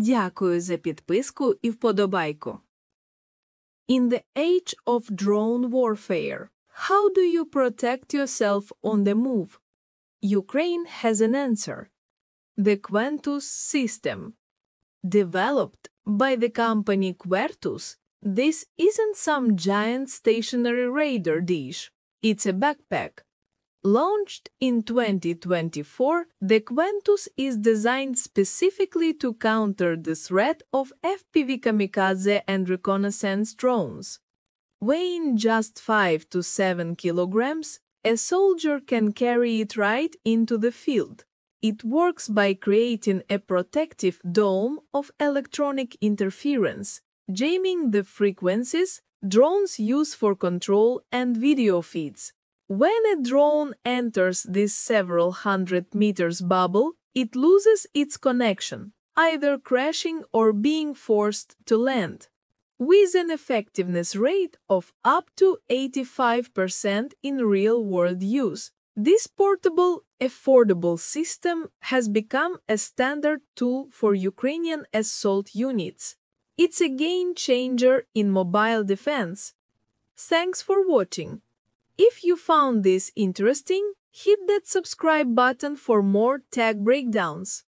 Дякую за підписку і вподобайку. In the age of drone warfare, how do you protect yourself on the move? Ukraine has an answer. The Kventus system. Developed by the company Kvertus, this isn't some giant stationary radar dish. It's a backpack Launched in 2024, the Kventus is designed specifically to counter the threat of FPV kamikaze and reconnaissance drones. Weighing just 5 to 7 kilograms, a soldier can carry it right into the field. It works by creating a protective dome of electronic interference, jamming the frequencies drones use for control and video feeds. When a drone enters this several hundred meters bubble, it loses its connection, either crashing or being forced to land. With an effectiveness rate of up to 85% in real world use, this portable, affordable system has become a standard tool for Ukrainian assault units. It's a game changer in mobile defense. Thanks for watching. If you found this interesting, hit that subscribe button for more tech breakdowns.